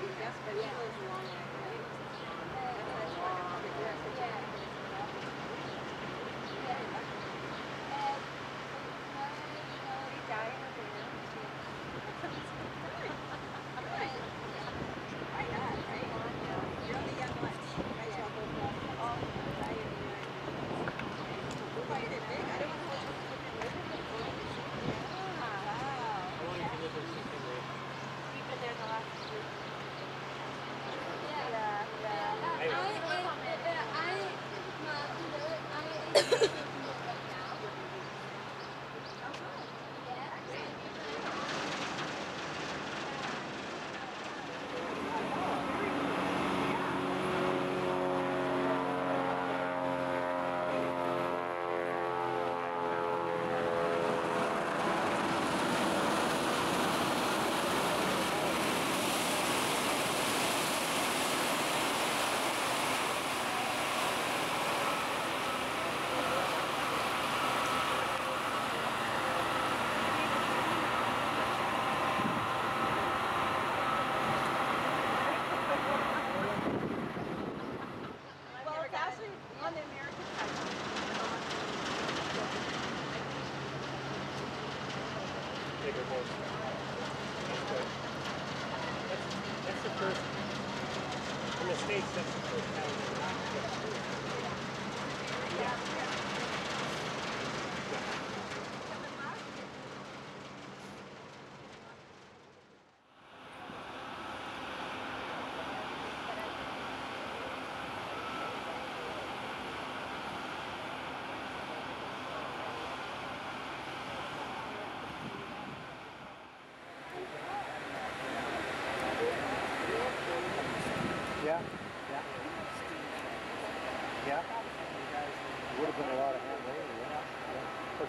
Yes, but yeah.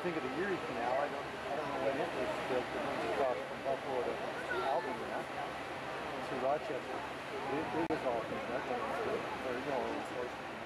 think of the Erie Canal, I don't, I don't know when it was built, but it was across from Buffalo to Albion to Rochester. It, it was all peanuts, I mean, or, you know,